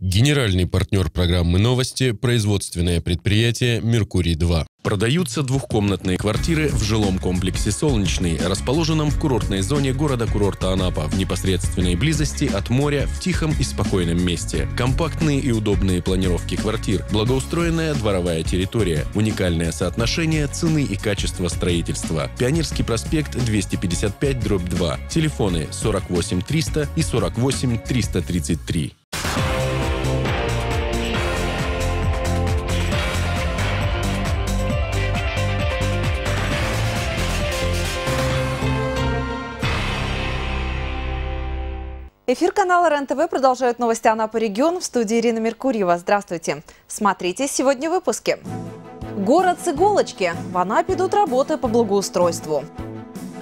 Генеральный партнер программы «Новости» – производственное предприятие «Меркурий-2». Продаются двухкомнатные квартиры в жилом комплексе «Солнечный», расположенном в курортной зоне города-курорта Анапа, в непосредственной близости от моря, в тихом и спокойном месте. Компактные и удобные планировки квартир, благоустроенная дворовая территория, уникальное соотношение цены и качества строительства. Пионерский проспект 255, дробь 2. Телефоны 48 300 и 48 333. Эфир канала РЕН-ТВ продолжает новости Анапа регион. В студии Ирина Меркурьева. Здравствуйте. Смотрите сегодня в выпуске. Город с иголочки. В Анапе идут работы по благоустройству.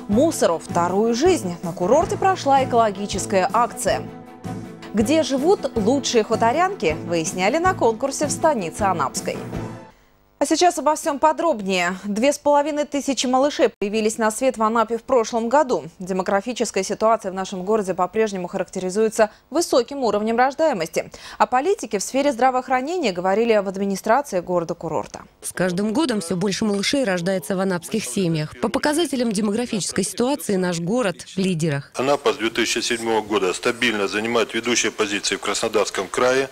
Мусору вторую жизнь. На курорте прошла экологическая акция. Где живут лучшие хуторянки, выясняли на конкурсе в станице Анапской. А сейчас обо всем подробнее. Две с половиной тысячи малышей появились на свет в Анапе в прошлом году. Демографическая ситуация в нашем городе по-прежнему характеризуется высоким уровнем рождаемости. О политике в сфере здравоохранения говорили в администрации города-курорта. С каждым годом все больше малышей рождается в анапских семьях. По показателям демографической ситуации наш город в лидерах. Анапа с 2007 года стабильно занимает ведущие позиции в Краснодарском крае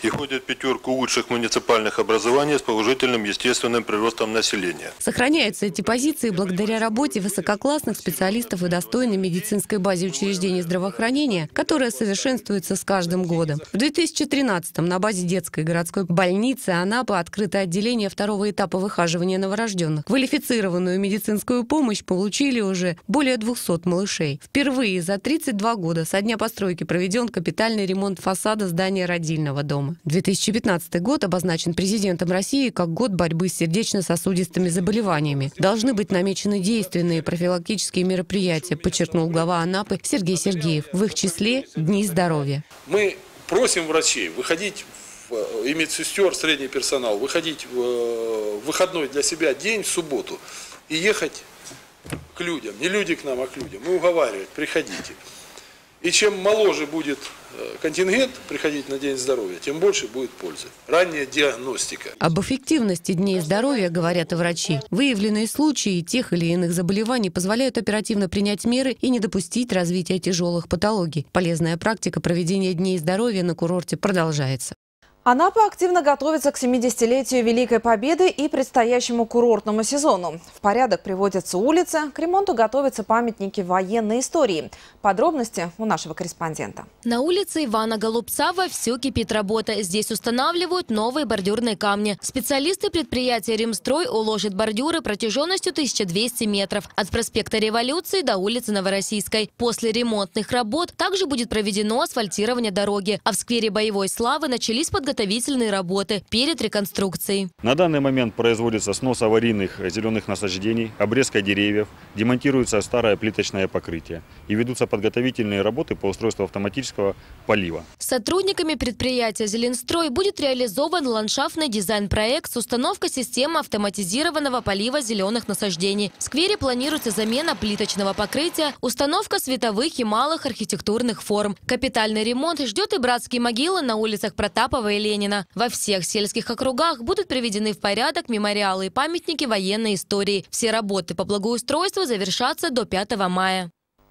и входит в пятерку лучших муниципальных образований с положительным стабильным естественным приростом населения. Сохраняются эти позиции благодаря работе высококлассных специалистов и достойной медицинской базе учреждений здравоохранения, которая совершенствуется с каждым годом. В 2013-м на базе детской городской больницы Анапа открыто отделение второго этапа выхаживания новорожденных. Квалифицированную медицинскую помощь получили уже более 200 малышей. Впервые за 32 года со дня постройки проведен капитальный ремонт фасада здания родильного дома. 2015 год обозначен президентом России как год год борьбы с сердечно-сосудистыми заболеваниями. Должны быть намечены действенные профилактические мероприятия, подчеркнул глава Анапы Сергей Сергеев. В их числе Дни здоровья. Мы просим врачей выходить и медсестер, средний персонал, выходить в э, выходной для себя день в субботу и ехать к людям. Не люди к нам, а к людям. Мы уговаривать, приходите. И чем моложе будет э, контингент приходить на День здоровья, тем больше будет пользы. Ранняя диагностика. Об эффективности Дней здоровья говорят и врачи. Выявленные случаи тех или иных заболеваний позволяют оперативно принять меры и не допустить развития тяжелых патологий. Полезная практика проведения Дней здоровья на курорте продолжается. Анапа активно готовится к 70-летию Великой Победы и предстоящему курортному сезону. В порядок приводятся улицы, к ремонту готовятся памятники военной истории. Подробности у нашего корреспондента. На улице Ивана Голубца все кипит работа. Здесь устанавливают новые бордюрные камни. Специалисты предприятия «Римстрой» уложат бордюры протяженностью 1200 метров от проспекта Революции до улицы Новороссийской. После ремонтных работ также будет проведено асфальтирование дороги. А в сквере боевой славы начались подготовки подготовительные работы перед реконструкцией. На данный момент производится снос аварийных зеленых насаждений, обрезка деревьев, демонтируется старое плиточное покрытие и ведутся подготовительные работы по устройству автоматического полива. Сотрудниками предприятия «Зеленстрой» будет реализован ландшафтный дизайн-проект с установкой системы автоматизированного полива зеленых насаждений. В сквере планируется замена плиточного покрытия, установка световых и малых архитектурных форм. Капитальный ремонт ждет и братские могилы на улицах Протапова и Ленина. Во всех сельских округах будут приведены в порядок мемориалы и памятники военной истории. Все работы по благоустройству завершатся до 5 мая.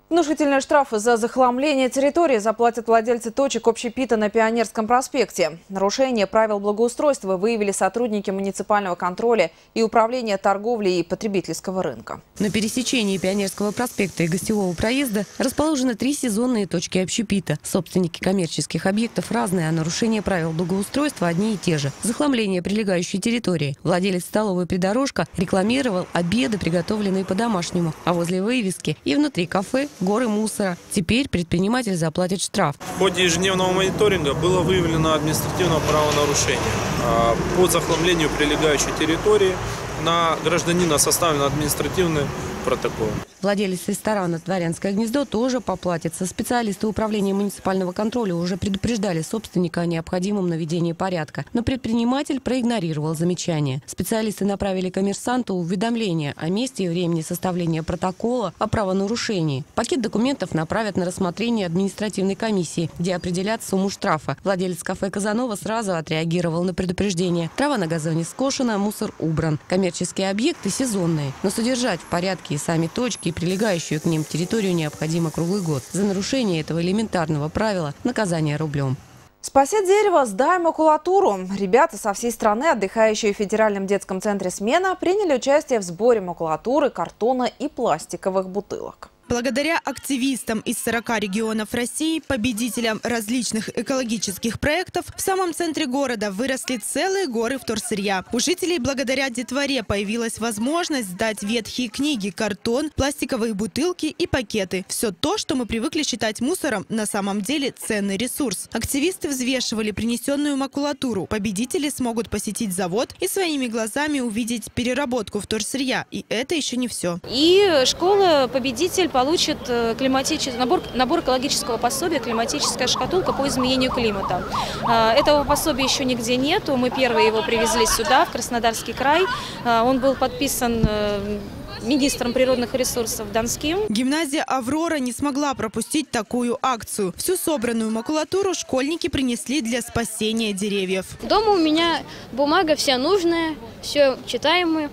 Внушительные штрафы за захламление территории заплатят владельцы точек общепита на Пионерском проспекте. Нарушение правил благоустройства выявили сотрудники муниципального контроля и управления торговли и потребительского рынка. На пересечении Пионерского проспекта и гостевого проезда расположены три сезонные точки общепита. Собственники коммерческих объектов разные, а нарушение правил благоустройства одни и те же. Захламление прилегающей территории. Владелец столовой «Придорожка» рекламировал обеды, приготовленные по-домашнему, а возле вывески и внутри кафе горы мусора. Теперь предприниматель заплатит штраф. В ходе ежедневного мониторинга было выявлено административное правонарушение а, по захламлению прилегающей территории. На гражданина составлен административный протокол. Владелец ресторана «Дворянское гнездо» тоже поплатится. Специалисты управления муниципального контроля уже предупреждали собственника о необходимом наведении порядка. Но предприниматель проигнорировал замечание. Специалисты направили коммерсанту уведомление о месте и времени составления протокола о правонарушении. Пакет документов направят на рассмотрение административной комиссии, где определят сумму штрафа. Владелец кафе «Казанова» сразу отреагировал на предупреждение. Трава на газоне скошена, мусор убран. Коммерческие объекты сезонные, но содержать в порядке сами точки, и прилегающую к ним территорию необходимо круглый год. За нарушение этого элементарного правила наказание рублем. Спаси дерево, сдай макулатуру. Ребята со всей страны, отдыхающие в Федеральном детском центре «Смена», приняли участие в сборе макулатуры, картона и пластиковых бутылок. Благодаря активистам из 40 регионов России, победителям различных экологических проектов, в самом центре города выросли целые горы вторсырья. У жителей благодаря детворе появилась возможность сдать ветхие книги, картон, пластиковые бутылки и пакеты. Все то, что мы привыкли считать мусором, на самом деле ценный ресурс. Активисты взвешивали принесенную макулатуру. Победители смогут посетить завод и своими глазами увидеть переработку вторсырья. И это еще не все. И школа-победитель получит э, климатический набор, набор экологического пособия «Климатическая шкатулка по изменению климата». А, этого пособия еще нигде нету. Мы первые его привезли сюда, в Краснодарский край. А, он был подписан э, министром природных ресурсов Донским. Гимназия «Аврора» не смогла пропустить такую акцию. Всю собранную макулатуру школьники принесли для спасения деревьев. Дома у меня бумага вся нужная, все читаемое.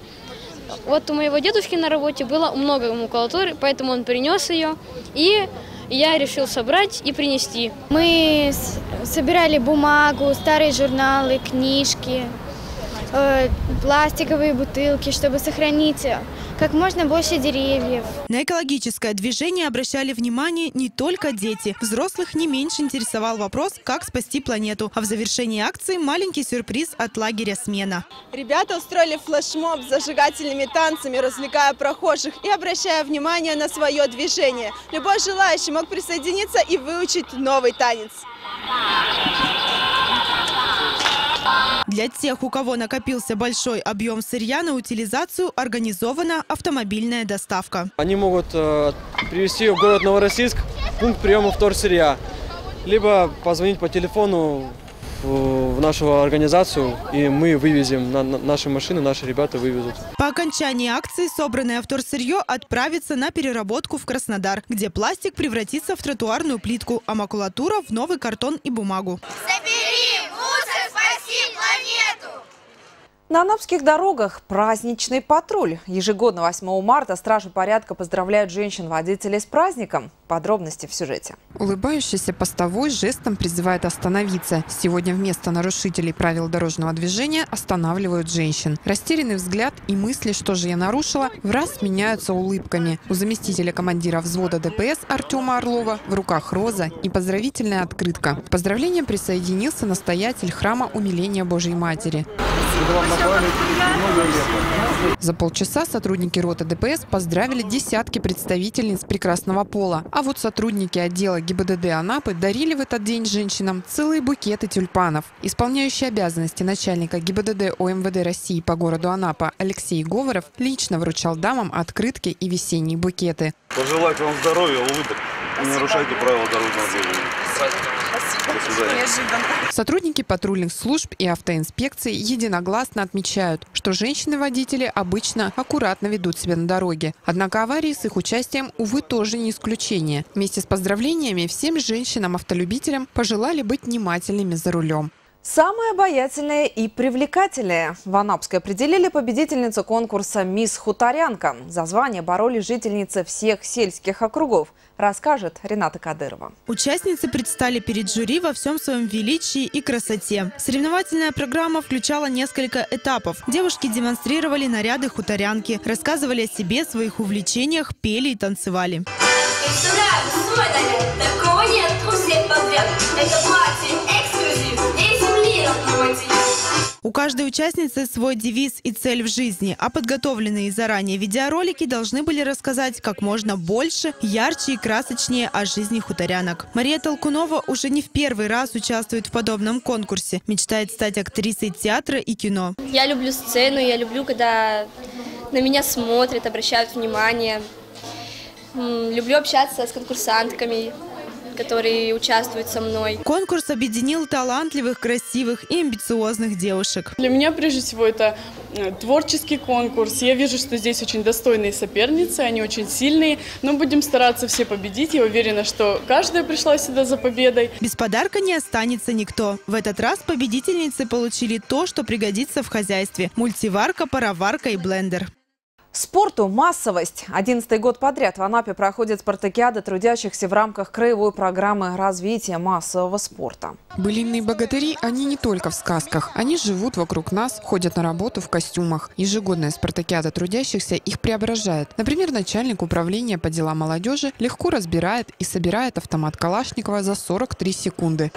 Вот у моего дедушки на работе было много макулатуры, поэтому он принес ее, и я решил собрать и принести. Мы собирали бумагу, старые журналы, книжки, э, пластиковые бутылки, чтобы сохранить как можно больше деревьев. На экологическое движение обращали внимание не только дети. Взрослых не меньше интересовал вопрос, как спасти планету. А в завершении акции маленький сюрприз от лагеря «Смена». Ребята устроили флешмоб с зажигательными танцами, развлекая прохожих и обращая внимание на свое движение. Любой желающий мог присоединиться и выучить новый танец. Для тех, у кого накопился большой объем сырья на утилизацию, организована автомобильная доставка. Они могут э, привезти в город Новороссийск пункт приема вторсырья, либо позвонить по телефону в нашу организацию, и мы вывезем на наши машины, наши ребята вывезут. По окончании акции собранное вторсырье отправится на переработку в Краснодар, где пластик превратится в тротуарную плитку, а макулатура в новый картон и бумагу. Забери мусор, спаси планету! На анапских дорогах праздничный патруль. Ежегодно 8 марта стражи порядка поздравляют женщин-водителей с праздником. Подробности в сюжете. Улыбающийся постовой жестом призывает остановиться. Сегодня вместо нарушителей правил дорожного движения останавливают женщин. Растерянный взгляд и мысли, что же я нарушила, в раз меняются улыбками. У заместителя командира взвода ДПС Артема Орлова в руках роза и поздравительная открытка. К поздравлениям присоединился настоятель храма Умиления Божьей Матери. За полчаса сотрудники роты ДПС поздравили десятки представительниц прекрасного пола. А вот сотрудники отдела ГИБДД Анапы дарили в этот день женщинам целые букеты тюльпанов. Исполняющий обязанности начальника ГИБДД ОМВД России по городу Анапа Алексей Говоров лично вручал дамам открытки и весенние букеты. Пожелать вам здоровья, улыбок. Не нарушайте правила дорожного движения. Сотрудники патрульных служб и автоинспекции единогласно отмечают, что женщины-водители обычно аккуратно ведут себя на дороге. Однако аварии с их участием, увы, тоже не исключение. Вместе с поздравлениями всем женщинам-автолюбителям пожелали быть внимательными за рулем. Самая обаятельная и привлекательная. В Анапске определили победительницу конкурса «Мисс Хуторянка». За звание боролись жительницы всех сельских округов. Расскажет Рената Кадырова. Участницы предстали перед жюри во всем своем величии и красоте. Соревновательная программа включала несколько этапов. Девушки демонстрировали наряды хуторянки, рассказывали о себе, своих увлечениях, пели и танцевали. Представляю, свой наряд. Такого нет у всех подряд. Это платье эксклюзив. У каждой участницы свой девиз и цель в жизни, а подготовленные заранее видеоролики должны были рассказать как можно больше, ярче и красочнее о жизни хуторянок. Мария Толкунова уже не в первый раз участвует в подобном конкурсе. Мечтает стать актрисой театра и кино. Я люблю сцену, я люблю, когда на меня смотрят, обращают внимание. Люблю общаться с конкурсантками, которые участвуют со мной. Конкурс объединил талантливых, красивых и амбициозных девушек. Для меня, прежде всего, это э, творческий конкурс. Я вижу, что здесь очень достойные соперницы, они очень сильные, но будем стараться все победить. Я уверена, что каждая пришла сюда за победой. Без подарка не останется никто. В этот раз победительницы получили то, что пригодится в хозяйстве. Мультиварка, пароварка и блендер. Спорту массовость. Одиннадцатый год подряд в Анапе проходит спартакиада трудящихся в рамках краевой программы развития массового спорта. Былинные богатыри, они не только в сказках. Они живут вокруг нас, ходят на работу в костюмах. Ежегодная спартакиада трудящихся их преображает. Например, начальник управления по делам молодежи легко разбирает и собирает автомат Калашникова за 43 секунды.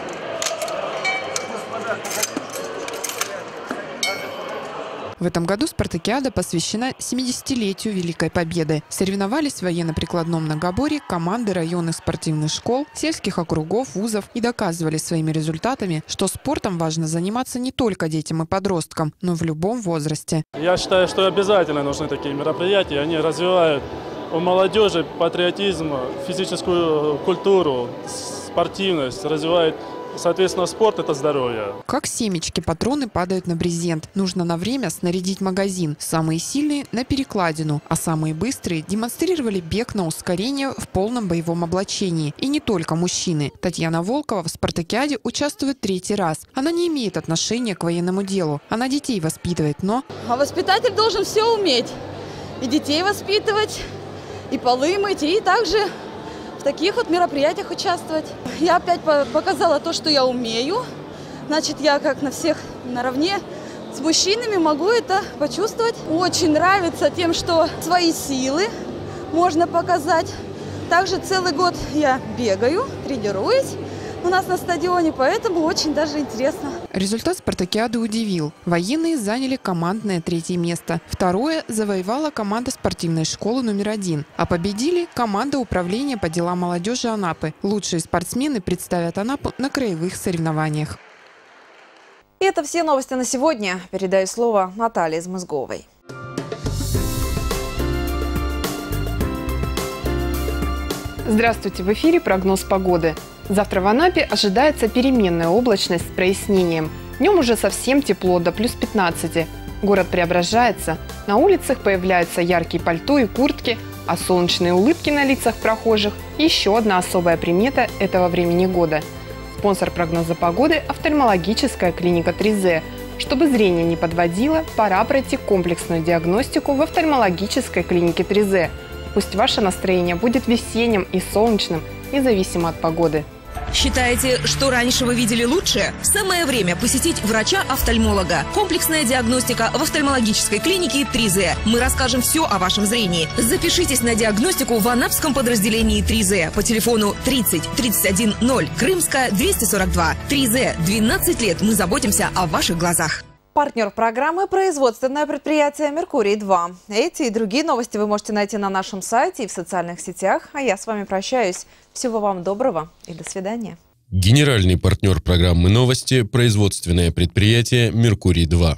В этом году спартакиада посвящена 70-летию Великой Победы. Соревновались в военно-прикладном многоборье команды районных спортивных школ, сельских округов, вузов и доказывали своими результатами, что спортом важно заниматься не только детям и подросткам, но в любом возрасте. Я считаю, что обязательно нужны такие мероприятия. Они развивают у молодежи патриотизм, физическую культуру, спортивность, развивают Соответственно, спорт – это здоровье. Как семечки, патроны падают на брезент. Нужно на время снарядить магазин. Самые сильные – на перекладину, а самые быстрые демонстрировали бег на ускорение в полном боевом облачении. И не только мужчины. Татьяна Волкова в «Спартакиаде» участвует третий раз. Она не имеет отношения к военному делу. Она детей воспитывает, но… А воспитатель должен все уметь. И детей воспитывать, и полы мыть, и также таких вот мероприятиях участвовать. Я опять показала то, что я умею. Значит, я как на всех наравне с мужчинами могу это почувствовать. Очень нравится тем, что свои силы можно показать. Также целый год я бегаю, тренируюсь у нас на стадионе, поэтому очень даже интересно. Результат спартакиады удивил. Военные заняли командное третье место. Второе завоевала команда спортивной школы номер один. А победили команда управления по делам молодежи Анапы. Лучшие спортсмены представят Анапу на краевых соревнованиях. И это все новости на сегодня. Передаю слово Наталье Измызговой. Здравствуйте! В эфире прогноз погоды. Завтра в Анапе ожидается переменная облачность с прояснением. Днем уже совсем тепло, до плюс 15. Город преображается. На улицах появляются яркие пальто и куртки, а солнечные улыбки на лицах прохожих – еще одна особая примета этого времени года. Спонсор прогноза погоды – офтальмологическая клиника 3Z. Чтобы зрение не подводило, пора пройти комплексную диагностику в офтальмологической клинике 3Z. Пусть ваше настроение будет весенним и солнечным, независимо от погоды. Считаете, что раньше вы видели лучше? Самое время посетить врача-офтальмолога. Комплексная диагностика в офтальмологической клинике 3Z. Мы расскажем все о вашем зрении. Запишитесь на диагностику в анапском подразделении 3Z по телефону 30 31 0, Крымская 242. 3Z. 12 лет мы заботимся о ваших глазах. Партнер программы – производственное предприятие «Меркурий-2». Эти и другие новости вы можете найти на нашем сайте и в социальных сетях. А я с вами прощаюсь. Всего вам доброго и до свидания. Генеральный партнер программы «Новости» – производственное предприятие «Меркурий-2».